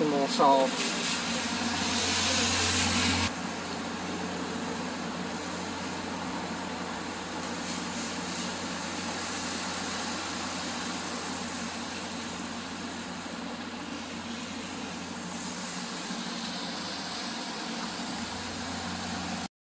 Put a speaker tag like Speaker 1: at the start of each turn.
Speaker 1: 那么，烧？